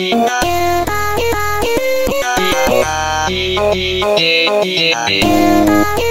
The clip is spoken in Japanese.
Yeah. yeah, yeah, yeah.